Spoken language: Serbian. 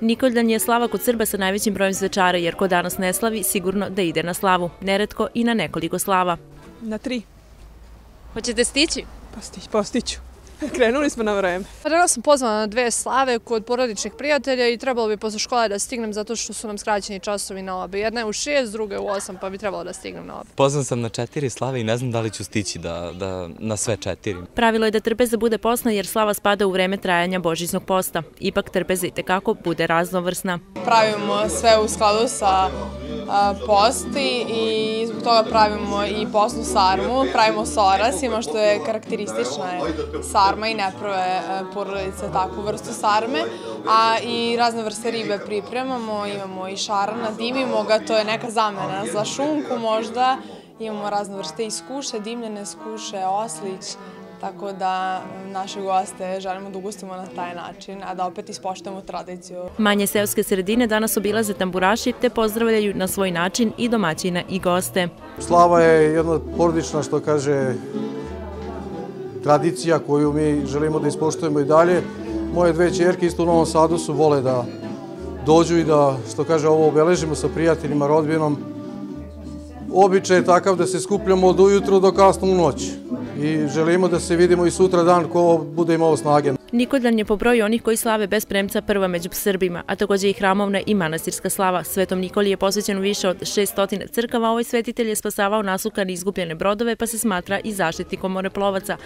Nikoldan je slava kod Srba sa najvećim brojem svečara, jer ko danas ne slavi, sigurno da ide na slavu. Neretko i na nekoliko slava. Na tri. Hoćete stići? Postić, postiću. Krenuli smo na vreme. Pa danas sam pozvana na dve slave kod porodičnih prijatelja i trebalo bi posle škole da stignem zato što su nam skraćeni časovi na obe. Jedna je u šest, druga je u osam, pa bi trebalo da stignem na obe. Pozvan sam na četiri slave i ne znam da li ću stići da, da, na sve četiri. Pravilo je da trpeza bude posna jer slava spada u vreme trajanja Božićnog posta. Ipak trpeza i tekako bude raznovrsna. Pravimo sve u skladu sa posti i zbog toga pravimo i postnu sarmu, pravimo soras, ima što je karakteristična je sarma i ne prave porodice takvu vrstu sarme, a i razne vrste ribe pripremamo, imamo i šarana, dimimo ga, to je neka zamena za šunku možda, imamo razne vrste i skuše, dimljene skuše, oslić, Tako da naše goste želimo da ugustimo na taj način, a da opet ispoštujemo tradiciju. Manje seoske sredine danas obilaze tamburaši te pozdravljaju na svoj način i domaćina i goste. Slava je jedna porodična, što kaže, tradicija koju mi želimo da ispoštujemo i dalje. Moje dve čerke isto u Novom Sadu su vole da dođu i da, što kaže, ovo obeležimo sa prijateljima, rodbinom. Običaj je takav da se skupljamo od ujutru do kasno u noć i želimo da se vidimo i sutra dan ko bude imao snage. Nikoldan je po broju onih koji slave bez premca prva među Srbima, a takođe i hramovna i manastirska slava. Svetom Nikoli je posvećeno više od 600 crkava, ovaj svetitelj je spasavao nasukane izgubljene brodove pa se smatra i zaštitnikom moreplovaca.